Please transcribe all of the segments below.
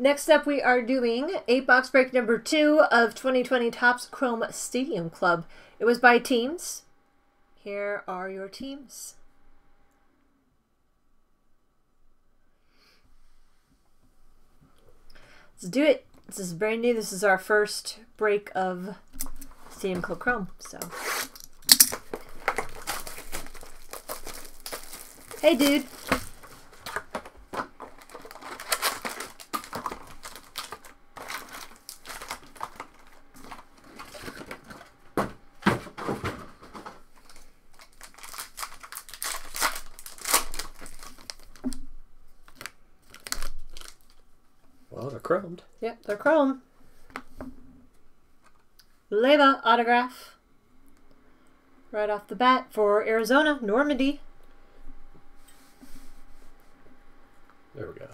Next up, we are doing 8 box break number 2 of 2020 Topps Chrome Stadium Club. It was by teams. Here are your teams. Let's do it. This is brand new. This is our first break of Stadium Club Chrome. So, hey, dude. Well, they're chromed. Yep, they're chrome. Leyva autograph. Right off the bat for Arizona, Normandy. There we go.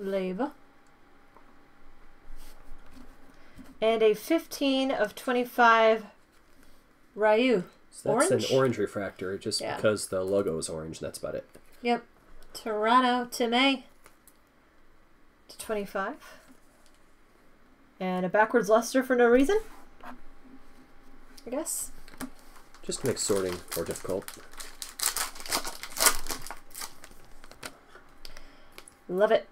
Leyva. And a 15 of 25 Ryu. So that's Orange? an orange refractor just Yeah. because the logo is orange. That's about it. Yep. Toronto, Tim A. To 25. And a backwards Lester for no reason. I guess. Just to make sorting more difficult. Love it.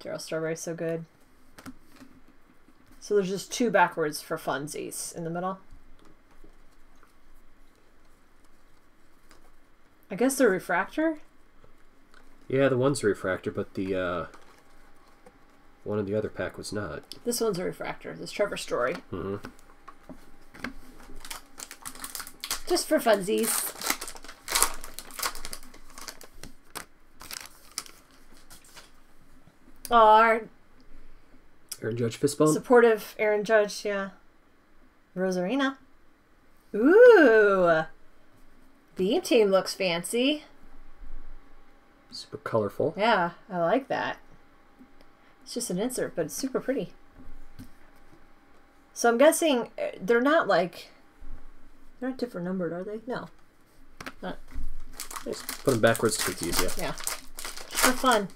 Darryl Strawberry's so good. So there's just two backwards for funsies in the middle. I guess the refractor? Yeah, the one's a refractor, but the uh, one in the other pack was not. This one's a refractor. This Trevor Story. Mm hmm Just for funsies. Oh, our Aaron Judge fistbump. supportive Aaron Judge, yeah. Rosarina. Ooh. Beam team looks fancy. Super colorful. Yeah, I like that. It's just an insert, but it's super pretty. So I'm guessing uh, they're not like they're not different numbered, are they? No. Not Just put them backwards to confuse you. yeah. For fun.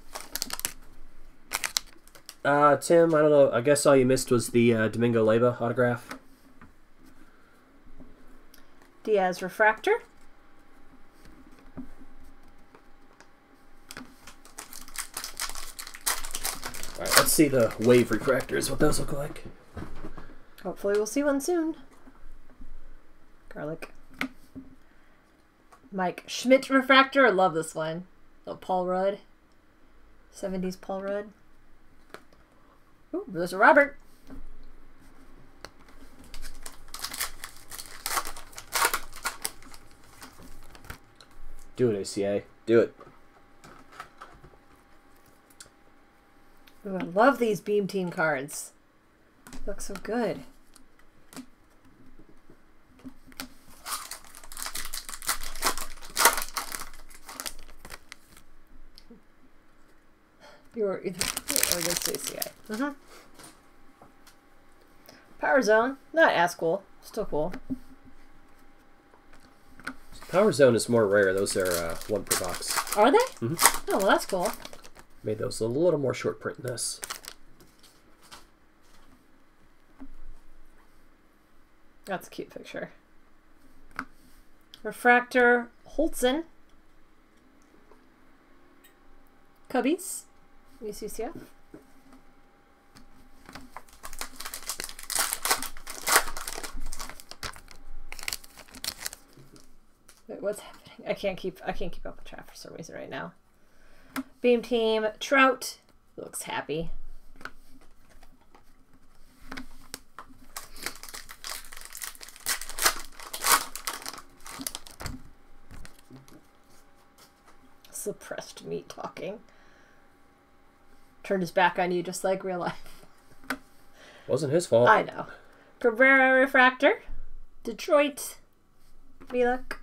Uh, Tim, I don't know. I guess all you missed was the uh, Domingo Leyva autograph. Diaz refractor. All right, let's see the wave refractors. What those look like. Hopefully we'll see one soon. Garlic. Mike Schmidt refractor. I love this one. Oh, Paul Rudd. 70s Paul Rudd. Ooh, there's a Robert. Do it, ACA. Do it. Ooh, I love these Beam Team cards. Look so good. You're either or against ACI. Mm-hmm. Power Zone, not as cool. Still cool. Power Zone is more rare. Those are uh, one per box. Are they? Mhm. Oh, well, that's cool. Made those a little more short print than this. That's a cute picture. Refractor Holtzen. Cubbies. UCCF. Wait, what's happening? I can't keep I can't keep up with chat for some reason right now. Beam team Trout looks happy. Suppressed me talking. Turned his back on you just like real life. Wasn't his fault. I know. Cabrera Refractor. Detroit. Miluk.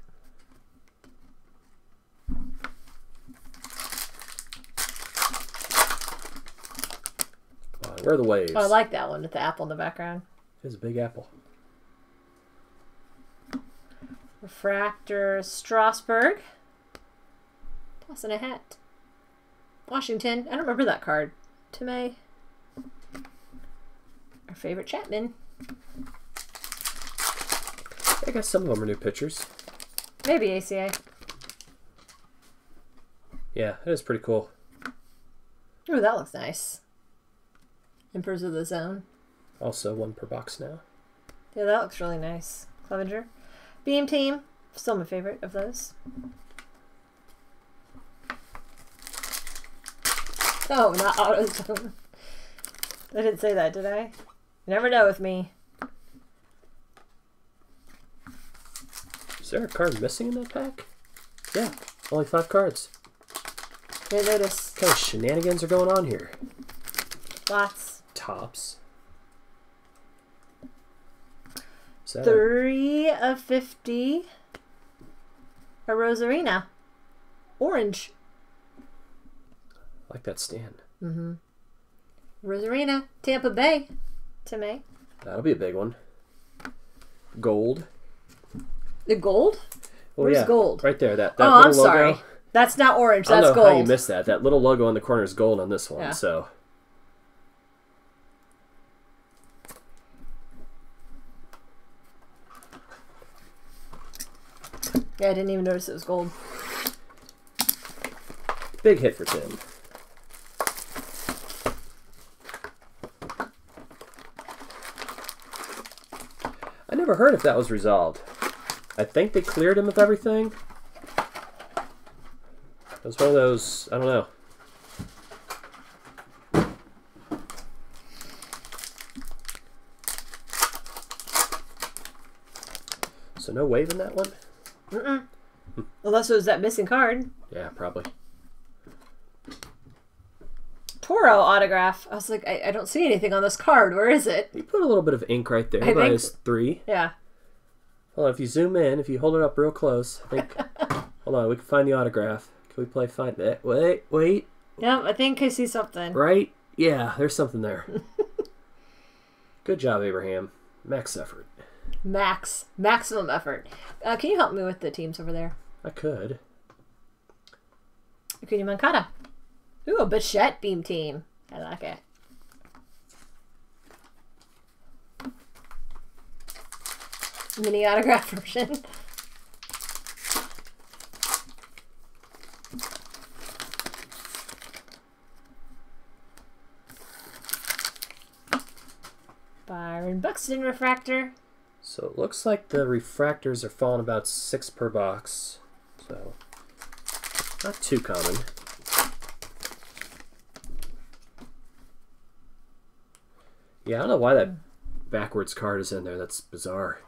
Where are the waves? Oh, I like that one with the apple in the background. It's a big apple. Refractor Strasburg. Tossing a hat. Washington. I don't remember that card. Tomei. Our favorite Chapman. I guess some of them are new pitchers. Maybe ACA. Yeah, it is pretty cool. Oh, that looks nice. Emperors of the Zone. Also, one per box now. Yeah, that looks really nice. Clevinger. Beam Team. Still my favorite of those. Oh, not AutoZone. I didn't say that, did I? You never know with me. Is there a card missing in that pack? Yeah, only five cards. Didn't notice. What kind of shenanigans are going on here? Lots. Tops. Three of 50. A Rosarina. Orange. I like that stand. Mhm. Rosarina. Tampa Bay. Tomei. That'll be a big one. Gold. The gold? Oh, Where's yeah, gold? Right there. That, that oh, little I'm sorry. logo. That's not orange. I don't That's know gold. how you missed that. That little logo in the corner is gold on this one. Yeah. So I didn't even notice it was gold. big hit for Tim. I never heard if that was resolved. I think they cleared him of everything. It was one of those. I don't know. So no wave in that one. Unless it was that missing card. Yeah, probably. Toro autograph. I was like, I, I don't see anything on this card. Where is it? You put a little bit of ink right there. I think- his three. Yeah. Hold on, if you zoom in, if you hold it up real close, I think. hold on, we can find the autograph. Can we play find it? Wait, wait, Yeah, I think I see something. right? Yeah, there's something there. Good job, Abraham. Max effort. Max. Maximum effort. Uh, can you help me with the teams over there? I could. Acuna Mancada. Ooh, a Bichette beam team. I like it. Mini autograph version. Byron Buxton refractor. So it looks like the refractors are falling about six per box. So not too common. Yeah, I don't know why that backwards card is in there. That's bizarre.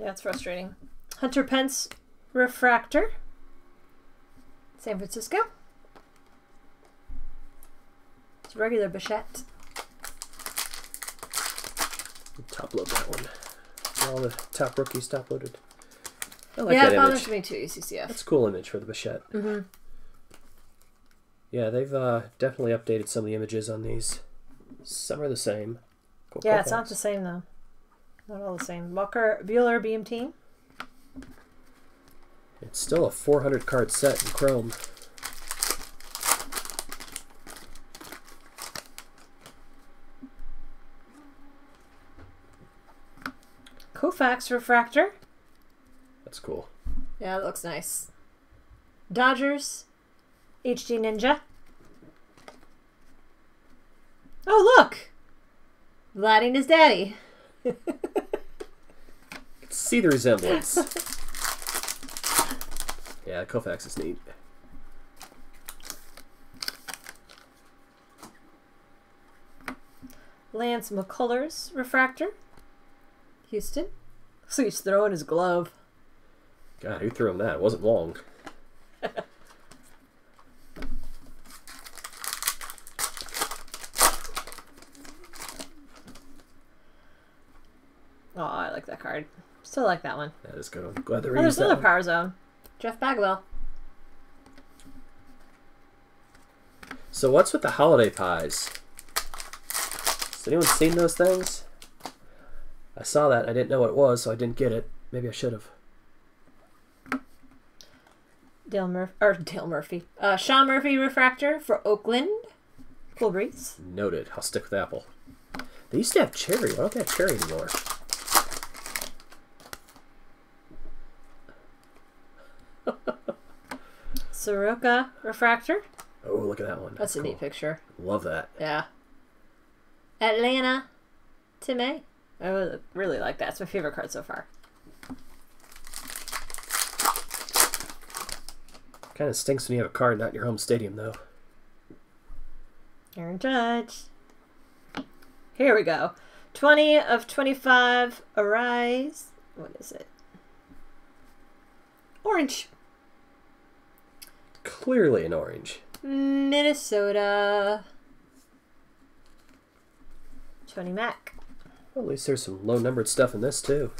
Yeah, it's frustrating. Hunter Pence refractor. San Francisco. It's a regular Bichette. Top load that one. All the top rookies top loaded. I like yeah, that it bothers image. me too, ECCF. That's a cool image for the Bichette. Mm-hmm. Yeah, they've uh, definitely updated some of the images on these. Some are the same. Cool Yeah, it's not the same though. Not all the same. Walker Buehler BMT. It's still a 400 card set in Chrome. Koufax refractor. That's cool. Yeah, that looks nice. Dodgers. HD Ninja. Oh look! Vladdy and his daddy. See the resemblance. yeah, Koufax is neat. Lance McCullers refractor. Houston. So he's throwing his glove. God, who threw him that? It wasn't long. Oh, I like that card. Still like that one. That is good. I'm glad they Oh, there's another one. Power Zone. Jeff Bagwell. So what's with the holiday pies? Has anyone seen those things? I saw that. I didn't know what it was, so I didn't get it. Maybe I should have. Dale Murphy or Dale Murphy. Uh, Sean Murphy refractor for Oakland. Cool breeze. Noted. I'll stick with Apple. They used to have cherry. Why don't they have cherry anymore? Soroka refractor. Oh, look at that one. That's, a cool. neat picture. Love that. Yeah. Atlanta. Tim A. I really- really like that. It's my favorite card so far. Kind of stinks when you have a card not in your home stadium, though. Aaron Judge. Here we go. 20 of 25. Arise. What is it? Orange. Clearly an orange. Minnesota. 20 Mac. Well, at least there's some low numbered stuff in this, too.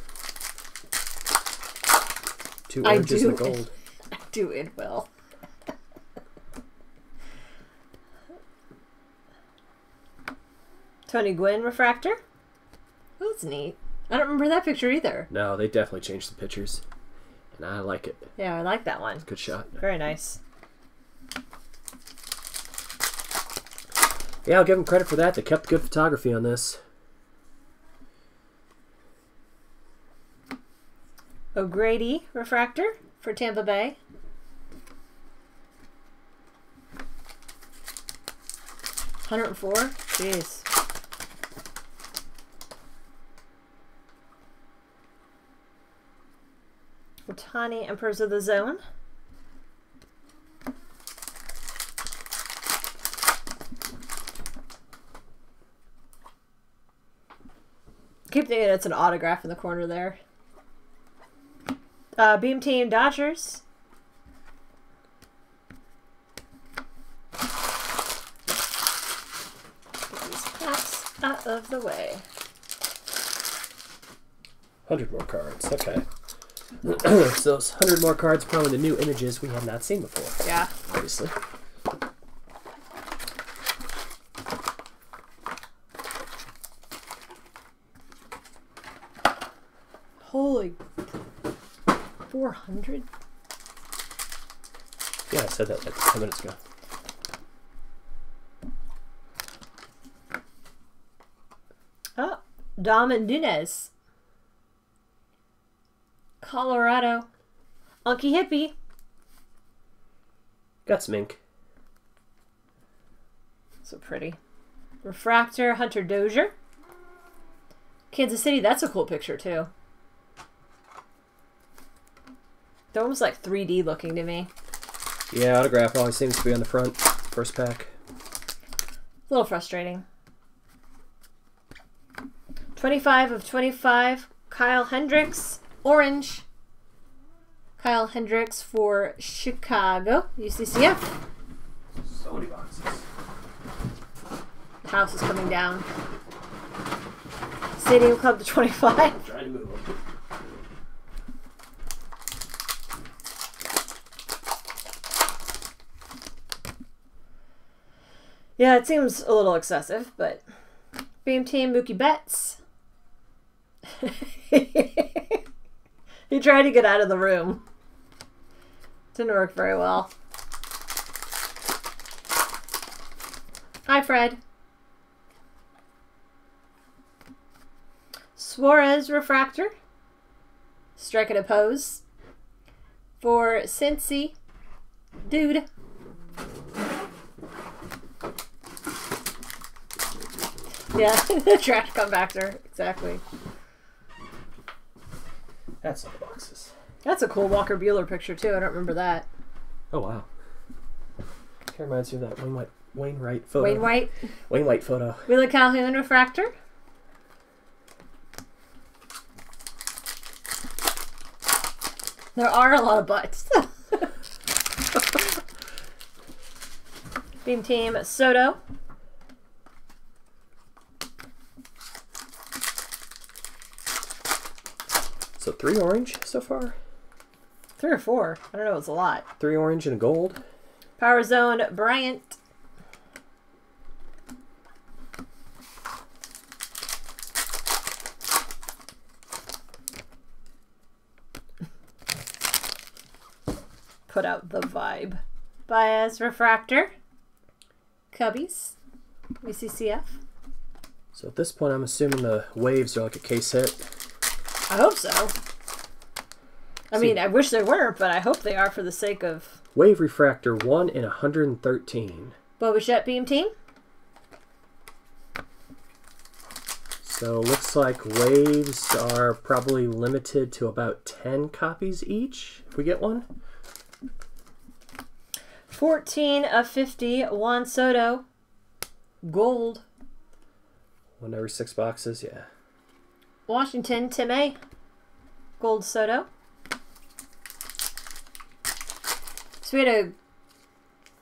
Two I oranges and gold. Do it well. Tony Gwynn refractor. That's neat. I don't remember that picture either. No, they definitely changed the pictures. And I like it. Yeah, I like that one. Good shot. Very nice. Yeah, I'll give them credit for that. They kept good photography on this. O'Grady refractor for Tampa Bay. Hundred and four. Jeez. Ohtani Emperors of the Zone. Keep thinking it's an autograph in the corner there. Uh, Beam Team Dodgers. Get these packs out of the way. 100 more cards. Okay. so those 100 more cards, probably the new images we have not seen before, Yeah. obviously. 400? Yeah, I said that like 10 minutes ago. Oh, Dom Nunez. Colorado. Unky Hippie. Got some ink. So pretty. Refractor, Hunter Dozier. Kansas City, that's a cool picture too. They're almost like 3D looking to me. Yeah, autograph always seems to be on the front. First pack. A little frustrating. 25 of 25, Kyle Hendricks, orange. Kyle Hendricks for Chicago, UCCF. So many boxes. The house is coming down. Stadium Club to 25. Trying to move them. Yeah, it seems a little excessive, but Beam Team Mookie Betts. he tried to get out of the room. Didn't work very well. Hi, Fred. Suarez Refractor. Strike it a pose. For Cincy. Dude. Yeah, the trash compactor. Exactly. That's all the boxes. That's a cool Walker Buehler picture, too. I don't remember that. Oh, wow. Kind of reminds me of that Wainwright, Wainwright photo. Wayne White. Wainwright photo. Willie Calhoun Refractor. There are a lot of butts. Beam Team Soto. Three orange so far. Three or four. I don't know. It's a lot. Three orange and a gold. Power Zone Bryant. put out the vibe. Baez Refractor. Cubbies. VCCF. So at this point, I'm assuming the waves are like a case hit. I hope so. I mean, I wish they were, but I hope they are for the sake of Wave refractor 1 in 113. Bo Bichette Beam Team. So looks like waves are probably limited to about 10 copies each if we get one. 14 of 50, Juan Soto. Gold. One every six boxes, yeah. Washington, Tim A. Gold Soto. So we had a.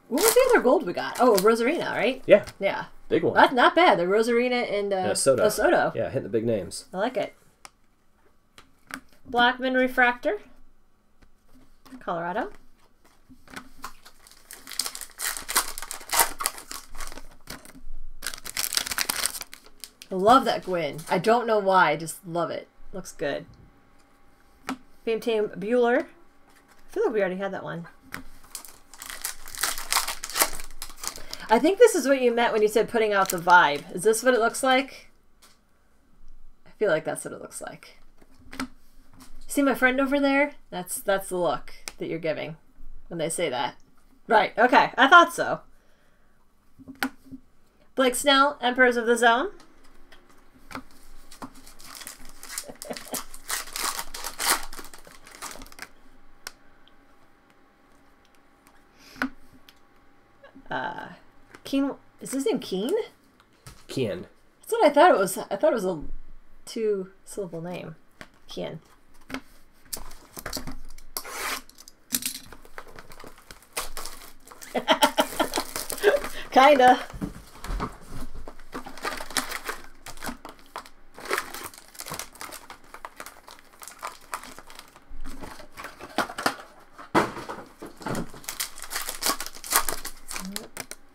What was the other gold we got? Oh, Rosarina, right? Yeah, Yeah. big one. That's not bad. The Rosarina and uh, Soto. a Soto. Yeah, hitting the big names. I like it. Blackmon Refractor. Colorado. Love that Gwynn. I don't know why. I just love it. Looks good. Beam Team Buehler. I feel like we already had that one. I think this is what you meant when you said putting out the vibe. Is this what it looks like? I feel like that's what it looks like. See my friend over there? That's that's the look that you're giving when they say that. Right. Okay. I thought so. Blake Snell, Emperors of the Zone. uh, Keen. Is his name Keen? Kian. That's what I thought it was. I thought it was a two syllable name. Kian. Kinda.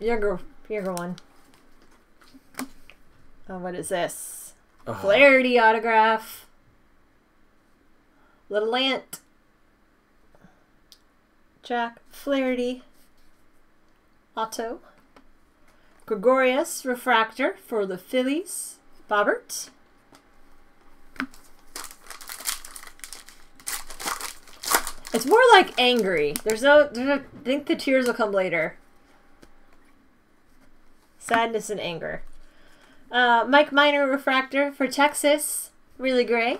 Younger, younger one. Oh, what is this? Uh-huh. Oh, Flaherty autograph. Little Ant. Jack Flaherty. Otto. Gregorius Refractor for the Phillies. Bobbert. It's more like angry. There's no, there's no. I think the tears will come later. Sadness and anger. Uh, Mike Minor Refractor for Texas. Really gray.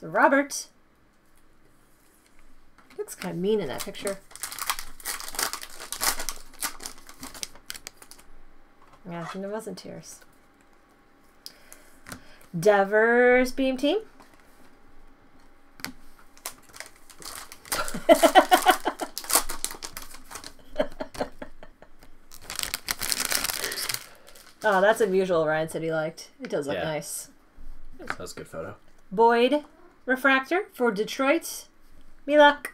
So Robert. Looks kind of mean in that picture. Yeah, and it wasn't tears. Devers Beam Team. oh, that's unusual. Ryan said he liked. It does look Yeah. nice. that was a good photo. Boyd Refractor for Detroit. Me luck.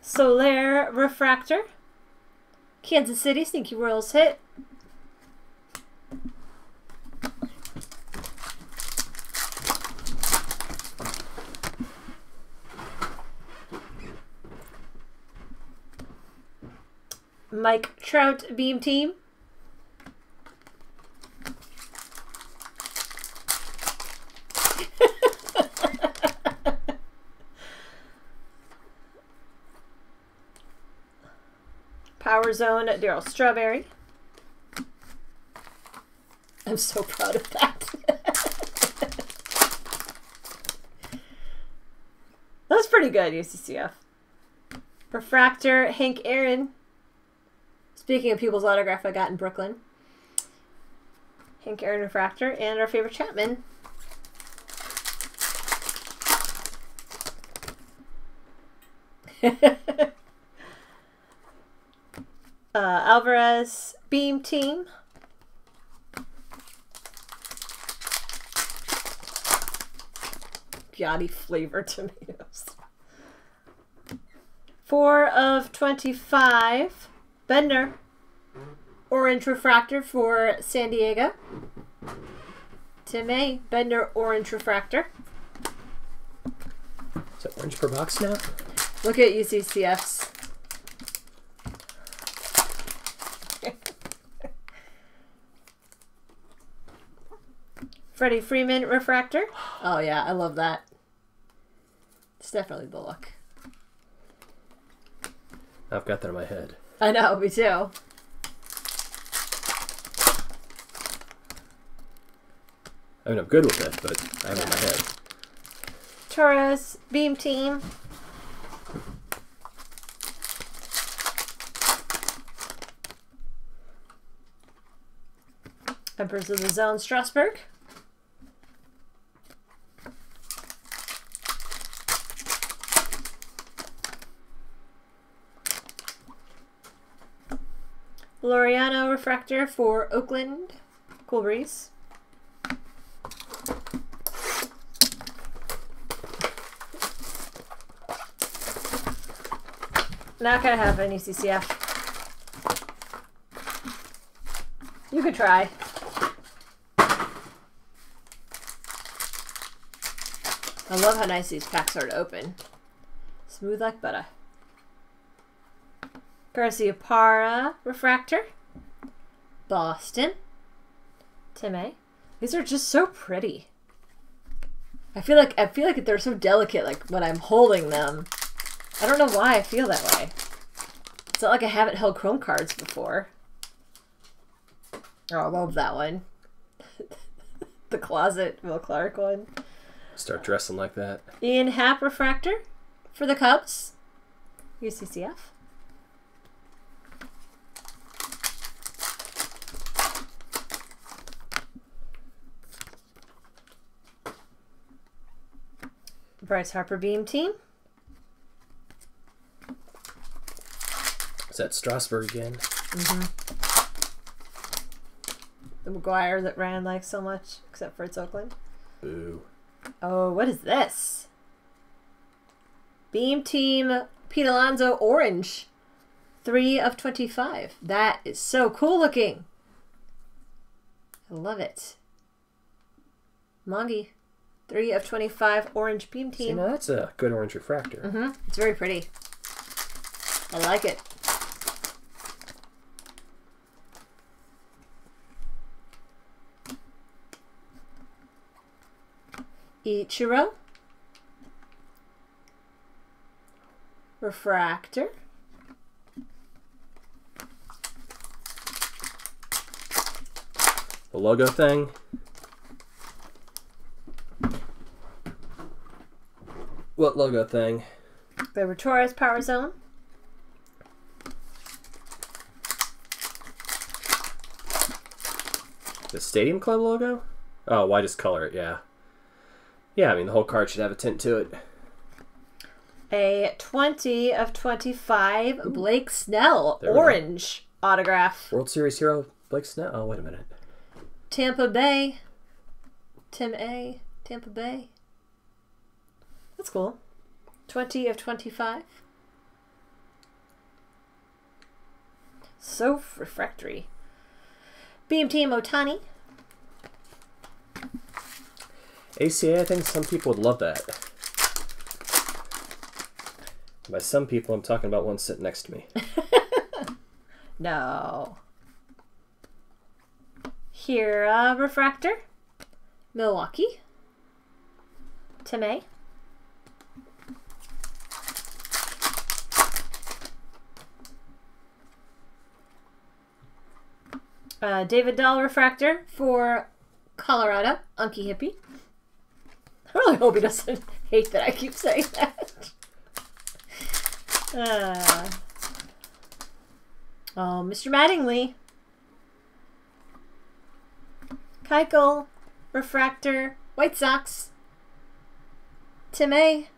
Soler Refractor. Kansas City Sneaky Royals hit. Mike Trout Beam Team. Power Zone Darryl Strawberry. I'm so proud of that. That's pretty good, UCCF. Refractor Hank Aaron. Speaking of people's autograph I got in Brooklyn. Hank Aaron Refractor and our favorite Chapman. uh, Alvarez Beam Team. Gotti flavor tomatoes. Four of 25. Bender. Orange Refractor for San Diego. Tim A. Bender Orange Refractor. Is that orange per box now? Look at UCCFs. Freddie Freeman Refractor. Oh yeah, I love that. It's definitely the look. I've got that in my head. I know, me too. I mean, I'm good with it, but I have it in my head. Torres Beam Team. Emperors of the Zone Strasburg. Laureano Refractor for Oakland. Cool breeze. Not gonna have any CCF. You could try. I love how nice these packs are to open. Smooth like butter. Garciaparra Refractor. Boston. Timmy. These are just so pretty. I feel like I feel like they're so delicate like when I'm holding them. I don't know why I feel that way. It's not like I haven't held chrome cards before. Oh, I love that one. the closet Will Clark one. Start dressing like that. Ian Happ refractor for the Cubs. UCCF. Bryce Harper Beam Team. Is that Strasburg again? Mm-hmm. The McGwire that ran likes so much, except for its Oakland. Boo. Oh, what is this? Beam Team Pete Alonso Orange. 3 of 25. That is so cool looking. I love it. Mongi. 3 of 25 Orange Beam See, Team. now that's a good orange refractor. hmm It's very pretty. I like it. Ichiro. Refractor. The logo thing. What logo thing? The Torres Power Zone. The Stadium Club logo? Oh, why just color it? Yeah. Yeah, I mean, the whole card should have a tint to it. A 20 of 25 Blake Snell There. Orange autograph. World Series hero Blake Snell. Oh, wait a minute. Tampa Bay. Tim A. Tampa Bay. That's cool. 20 of 25. So refractory. Beam Team Ohtani. ACA, I think some people would love that. By some people, I'm talking about one sitting next to me. No. Here, uh, Refractor. Milwaukee. Tim Uh, David Dahl Refractor for Colorado. Unky Hippie. I really hope he doesn't hate that I keep saying that. Uh, Oh, Mr. Mattingly. Keuchel, Refractor, White Sox. Tim A.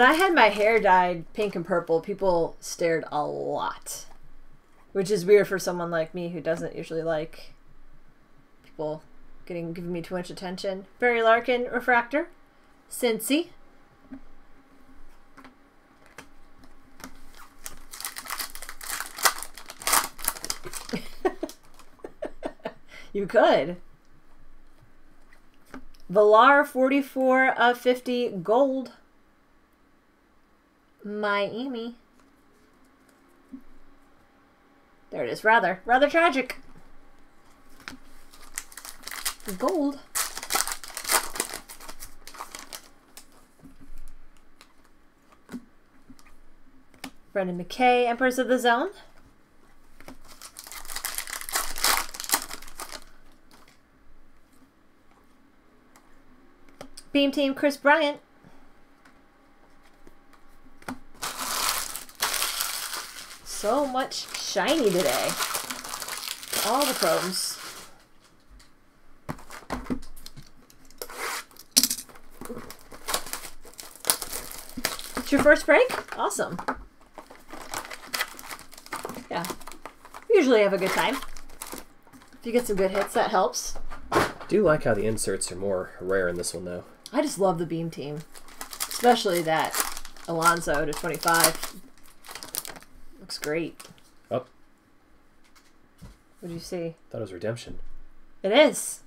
when I had my hair dyed pink and purple, people stared a lot. Which is weird for someone like me who doesn't usually like people getting giving me too much attention. Barry Larkin, Refractor, Cincy. you could. Velar 44 of 50 gold. Miami. There it is. Rather. Rather tragic. Gold. Brendan McKay, Emperors of the Zone. Beam Team Kris Bryant. So much shiny today. All the chromes. It's your first break? Awesome. Yeah. Usually have a good time. If you get some good hits, that helps. Do like how the inserts are more rare in this one though. I just love the beam team. Especially that Alonso to 25. Great. Oh, What do you see? thought it was redemption. It is.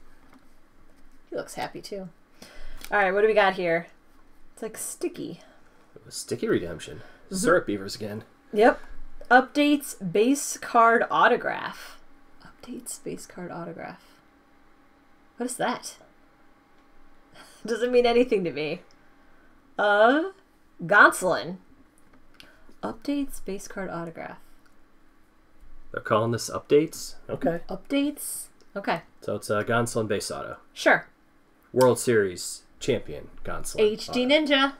He looks happy too. All right, what do we got here? It's like sticky. It was sticky redemption. Mm-hmm. Syrup beavers again. Yep. Updates base card autograph. Updates base card autograph. What is that? Doesn't mean anything to me. Uh, Gonsolin. Updates base card autograph. They're calling this updates. Okay. Updates. Okay, So it's uh, Gonsolin base auto. sure. World Series champion Gonsolin. HD auto. Ninja.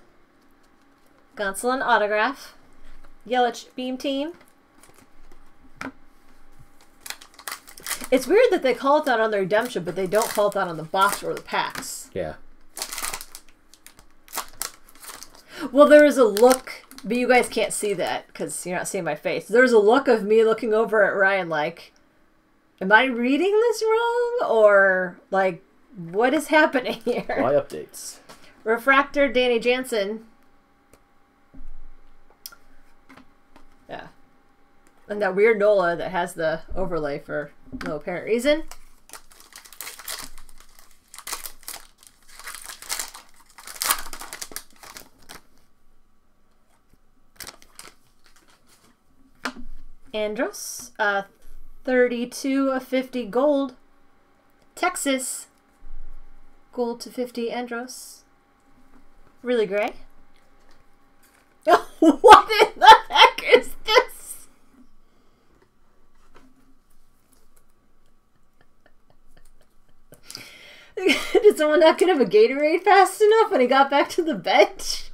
Gonsolin autograph. Yelich Beam Team. It's weird that they call it that on the redemption, but they don't call it that on the box or the packs. Yeah. Well, there is a look, but you guys can't see that because you're not seeing my face. There's a look of me looking over at Ryan like, am I reading this wrong? Or, like, what is happening here? My updates? Refractor Danny Jansen. Yeah. And that weird Nola that has the overlay for no apparent reason. Andrus, uh, 32 of 50 gold. Texas, gold to 50 Andrus. Really gray? what in the heck is this? Did someone not get him a Gatorade fast enough when he got back to the bench?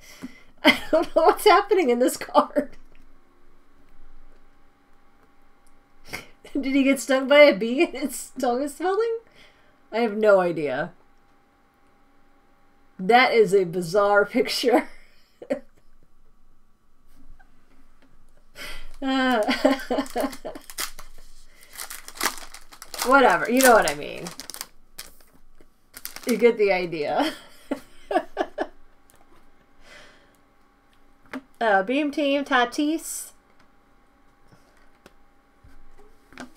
I don't know what's happening in this card. Did he get stung by a bee and his tongue is swelling? I have no idea. That is a bizarre picture. Uh, whatever, you know what I mean. You get the idea. uh, Beam Team Tatis.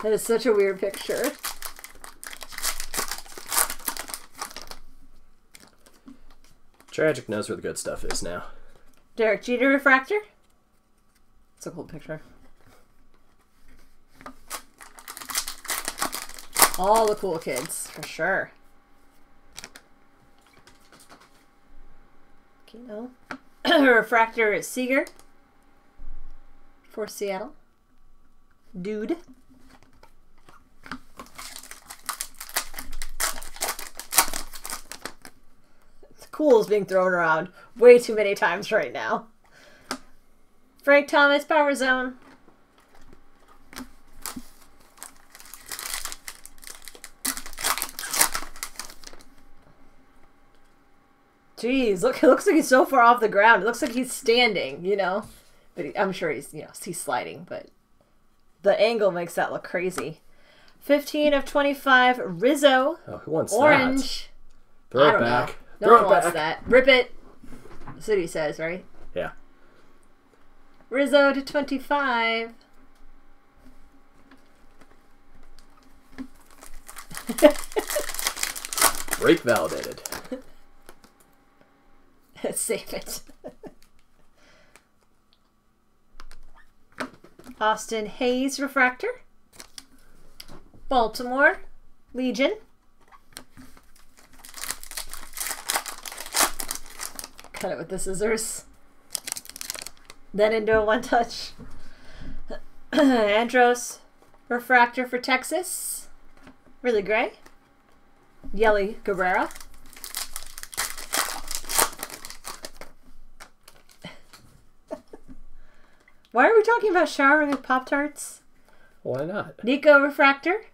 That is such a weird picture. Tragic knows where the good stuff is now. Derek Jeter refractor. It's a cool picture. All the cool kids, for sure. Kino. refractor is Seager. For Seattle. Dude. Cool is being thrown around way too many times right now. Frank Thomas, Power Zone. Jeez, look! It looks like he's so far off the ground. It looks like he's standing, you know. But he, I'm sure he's, you know, he's sliding. But the angle makes that look crazy. Fifteen of twenty-five. Rizzo, Oh, who wants that? orange. Throw it back. know. No Throw one wants that. Rip it. He says, right? Yeah. Rizzo to 25. Break validated. Save it. Austin Hays Refractor. Baltimore Legion. Cut it with the scissors. Then into a one touch. Andrus Refractor for Texas. Really gray. Yelly Cabrera. Why are we talking about showering with Pop Tarts? Why not? Nico Refractor?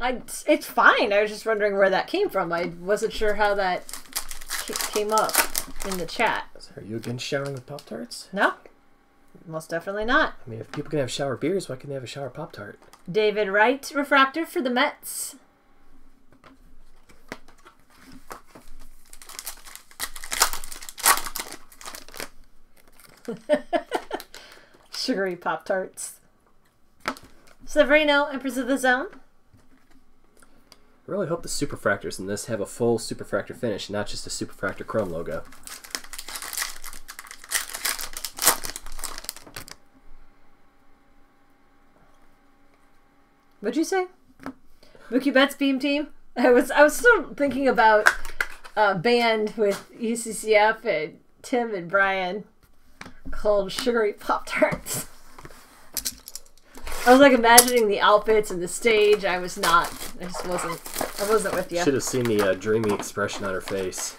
I, it's fine. I was just wondering where that came from. I wasn't sure how that came up in the chat. Are you against showering with Pop Tarts? No, most definitely not. I mean, if people can have shower beers, why can't they have a shower Pop Tart? David Wright Refractor for the Mets. Sugary Pop Tarts. Severino, Empress of the Zone. Really hope the Superfractors in this have a full Superfractor finish, not just a Superfractor Chrome logo. What'd you say? Mookie Betts Beam Team? I was I was still thinking about a band with UCCF and Tim and Brian called Sugary Pop Tarts. I was like imagining the outfits and the stage. I was not. I just wasn't. I wasn't with you. Should have seen the uh, dreamy expression on her face.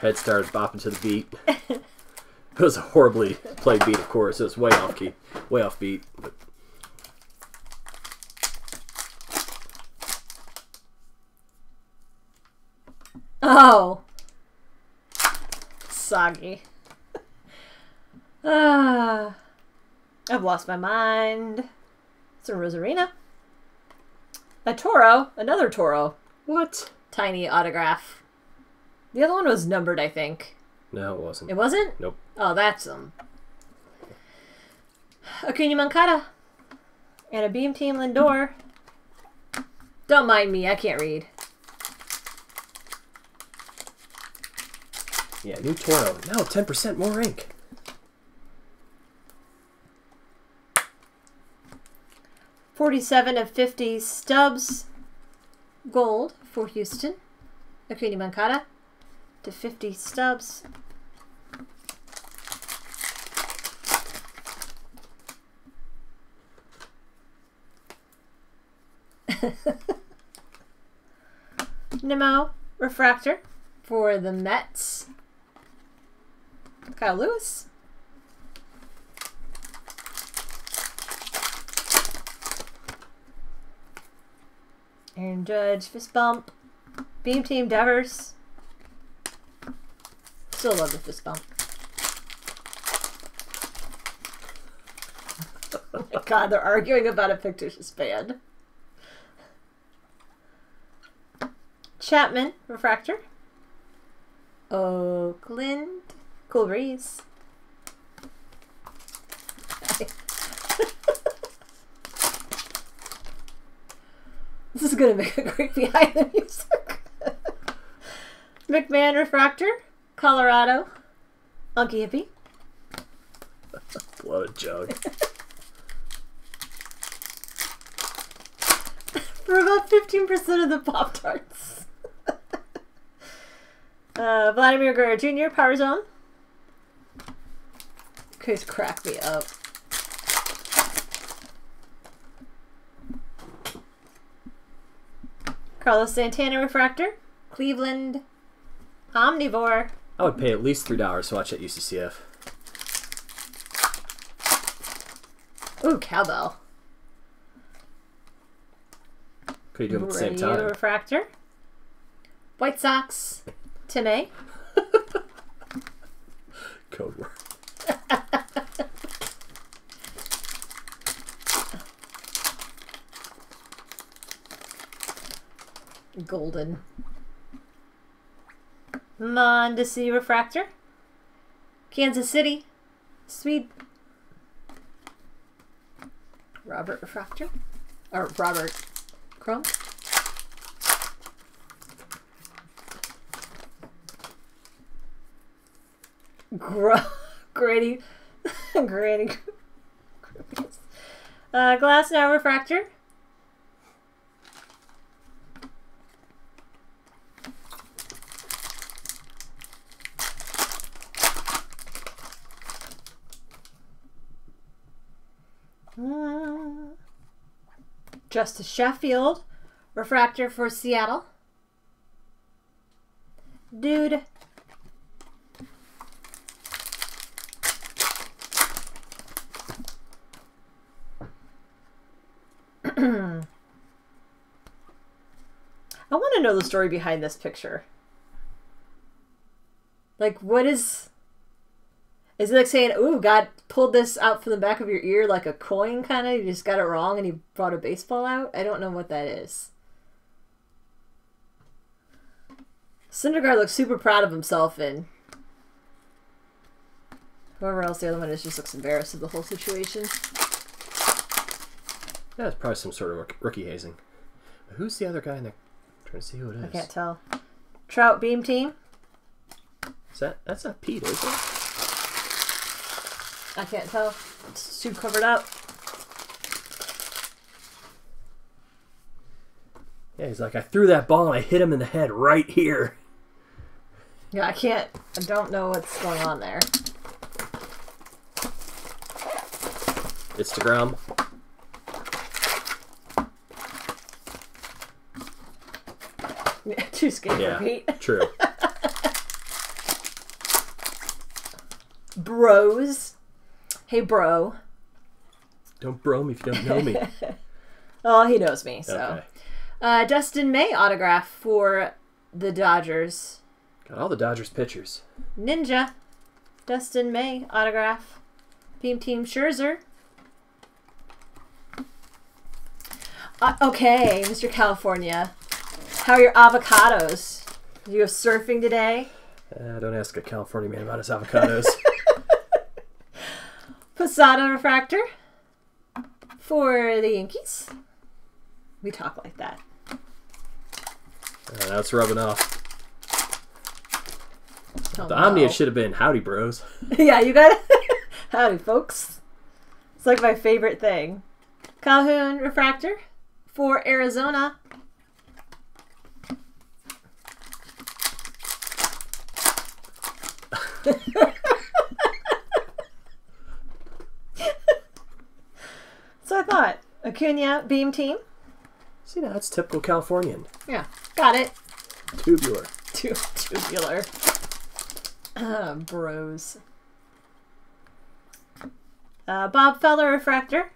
Head started bopping to the beat. It was a horribly played beat, of course. It was way off key, way off beat. But Oh. Soggy. ah. I've lost my mind. It's a Rosarina. A Toro. Another Toro. what? Tiny autograph. The other one was numbered, I think. No, it wasn't. It wasn't? Nope. Oh, that's um, them. Acuna Moncada. And a Beam Team Lindor. Don't mind me, I can't read. Yeah, new Toro. Now ten percent more ink. Forty-seven of fifty Stubbs. Gold for Houston. Acuna Moncada. To fifty Stubbs. Nimmo Refractor for the Mets. Kyle Lewis. Aaron Judge, fist bump. Beam Team Devers. Still love the fist bump. oh my god, they're arguing about a fictitious band. Chapman, Refractor. Oakland, Cool Breeze. this is gonna make a great behind the music. McMahon Refractor, Colorado, Unky Hippie. Blow a joke. for about 15% of the Pop Tarts. uh, Vladimir Guerrero Jr., Power Zone. Chris crack me up. Carlos Santana Refractor, Cleveland, Omnivore. I would pay at least three dollars to watch that UCCF. Ooh, cowbell. Could you do them at the same time? Refractor. White Sox, Tim A. Code word. Golden. Mondesi Refractor. Kansas City. Sweet. Robert Refractor. Or Robert Chrome. Gr Grady. Granny. Uh, Glasnow refractor. Uh, Justice Sheffield. Refractor for Seattle. Dude. I want to know the story behind this picture. Like, what is. Is it like saying, ooh, God pulled this out from the back of your ear like a coin, kind of? You just got it wrong and he brought a baseball out? I don't know what that is. Syndergaard looks super proud of himself, and whoever else the other one is just looks embarrassed of the whole situation. Yeah, it's probably some sort of rookie hazing. But who's the other guy in there? trying to see who it is. I can't tell. Trout Beam Team. Is that that's not Pete, is it? I can't tell. It's too covered up. Yeah, he's like, I threw that ball and I hit him in the head right here. Yeah, I can't. I don't know what's going on there. Instagram. Too scared Yeah, for Pete. true. Bros. Hey, bro. don't bro me if you don't know me. Oh, he knows me. So, Okay. uh, Dustin May autograph for the Dodgers. Got all the Dodgers pitchers. Ninja. Dustin May autograph. Beam Team Scherzer. Uh, okay, Mr. California. How are your avocados? You go surfing today? Uh, don't ask a California man about his avocados. Posada refractor for the Yankees. We talk like that. uh, it's rubbing off. Oh, The Omnia no. should have been Howdy Bros. yeah, you got it. Howdy, folks. It's like my favorite thing. Calhoun refractor for Arizona. so I thought Acuna beam team. See, now that's typical Californian. Yeah, got it. Tubular. Tu- tubular. Uh, bros. Uh, Bob Feller refractor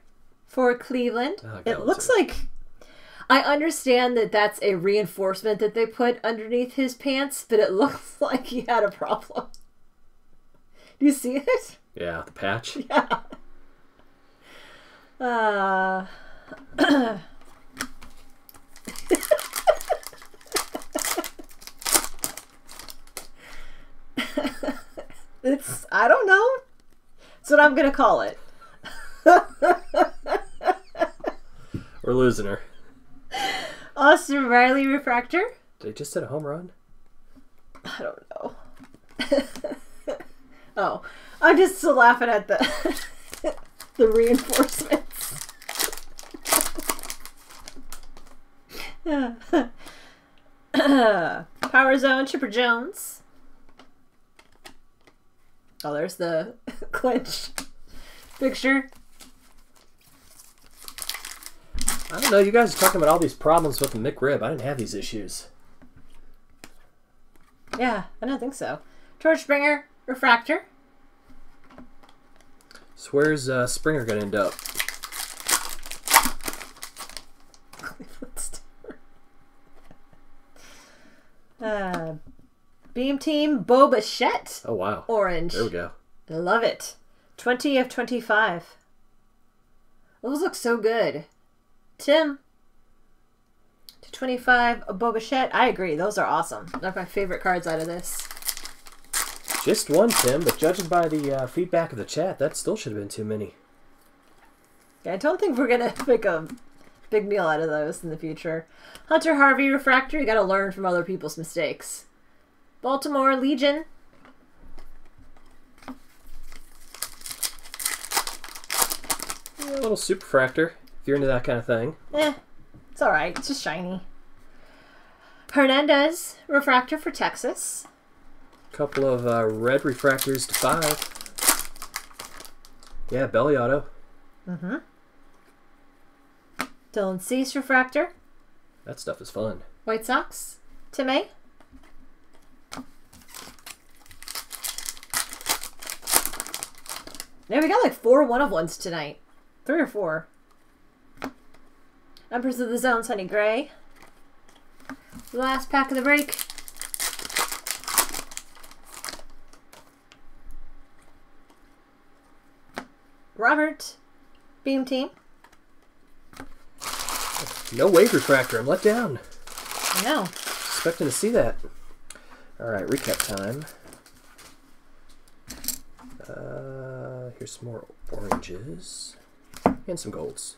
for Cleveland. Oh, it looks like. I understand that that's a reinforcement that they put underneath his pants, but it looks like he had a problem. Do you see it? Yeah, the patch. Yeah. Uh, it's I don't know. That's what I'm gonna call it. We're losing her. Austin Riley refractor. They just hit a home run. I don't know. oh, I'm just laughing at the the reinforcements. Power Zone Chipper Jones. Oh, there's the clinch picture. I don't know. You guys are talking about all these problems with the McRib. I didn't have these issues. Yeah, I don't think so. George Springer refractor. So where's uh, Springer gonna end up? Cleveland Star. Uh, Beam Team Bo Bichette Oh wow. orange. There we go. Love it. 20 of 25. Those look so good. Tim. To 25 a Bo Bichette. I agree. Those are awesome. They're my favorite cards out of this. Just one, Tim, but judging by the uh, feedback of the chat, that still should have been too many. I don't think we're going to pick a big meal out of those in the future. Hunter Harvey Refractor, you gotta learn from other people's mistakes. Baltimore Legion. Yeah, a little super superfractor, if you're into that kind of thing. Eh, it's alright. It's just shiny. Hernandez Refractor for Texas. Couple of uh, red refractors to five. Yeah, belly auto. Mm-hmm. Dylan Cease Refractor. That stuff is fun. White Sox. Tim A. There we got like four one of ones tonight. Three or four. Empress of the Zone, Sonny Gray. Last pack of the break. Robert. Beam Team. No wave refractor. I'm let down. I know. Expecting to see that. All right, recap time. Uh, here's some more oranges and some golds.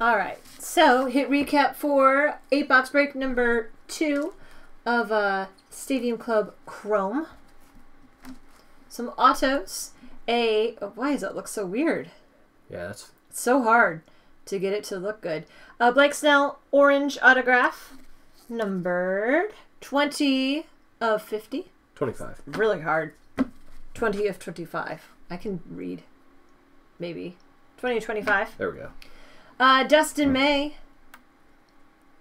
All right. So hit recap for eight box break number two of uh, Stadium Club Chrome. Some autos. A oh, why does that look so weird? Yeah, that's It's so hard to get it to look good. Uh, Blake Snell orange autograph, numbered twenty of fifty. 25. Really hard. Twenty of twenty-five. I can read. Maybe twenty of twenty-five. There we go. Uh, Dustin May.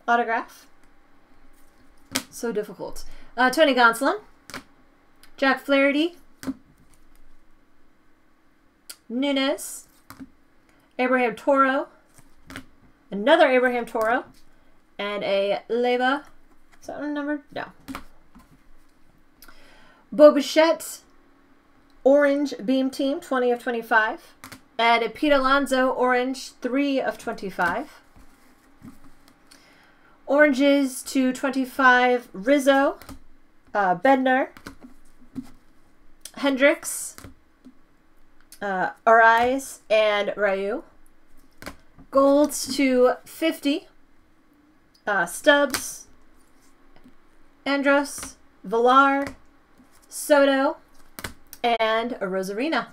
Autograph. So difficult. Uh, Tony Gonsolin. Jack Flaherty. Nunez. Abraham Toro. Another Abraham Toro. And a Leyva. Is that? No. Bo Bichette. Orange Beam Team, 20 of 25. And a Pete Alonso Orange, 3 of 25. Oranges to 25, Rizzo, uh, Bednar, Hendricks, uh, Arraez, and Ryu. Golds to 50, uh, Stubbs, Andrus, Villar, Soto, and a Rosarina.